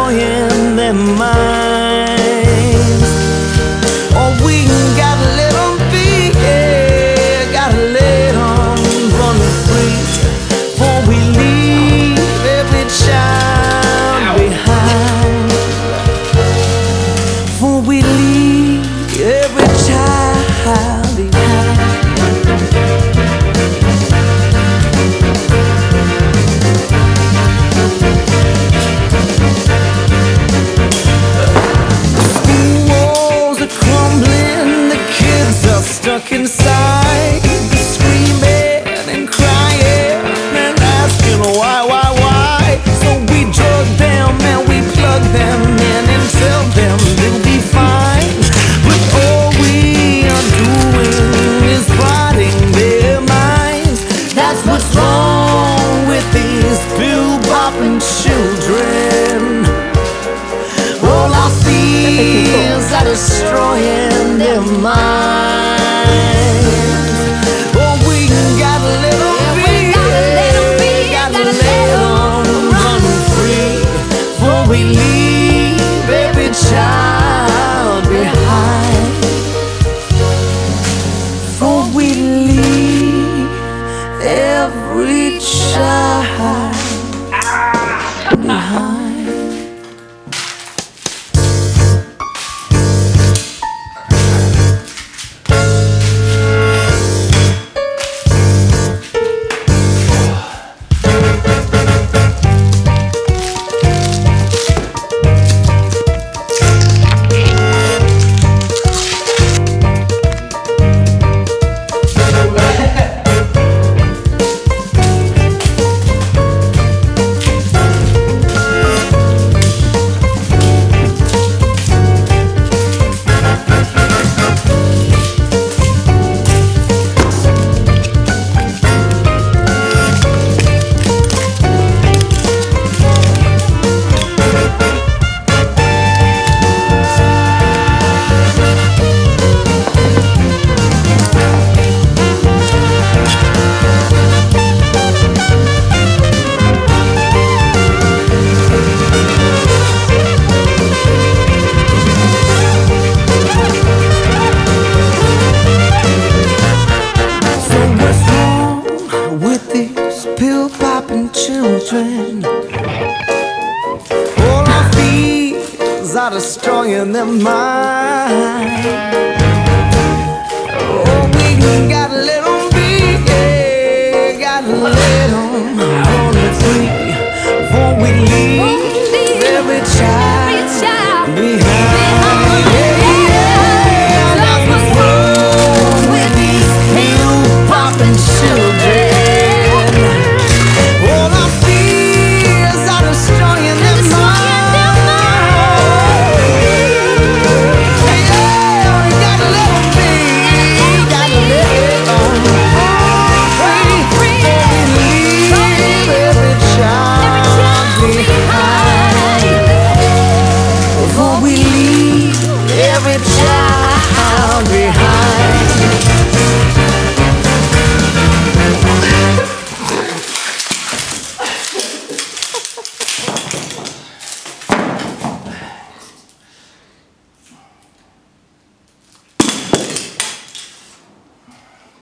destroying their minds. Oh, we gotta let be, yeah, gotta let run free. For we leave every child behind. For we leave every stuck inside, screaming and crying and asking why, why, why. So we drug them and we plug them in and them they'll be fine. But all we are doing is their minds. That's what's wrong with these pill popping children. All fears are destroying their minds. Every popping children? All our fears are destroying their mind. Oh, we gotta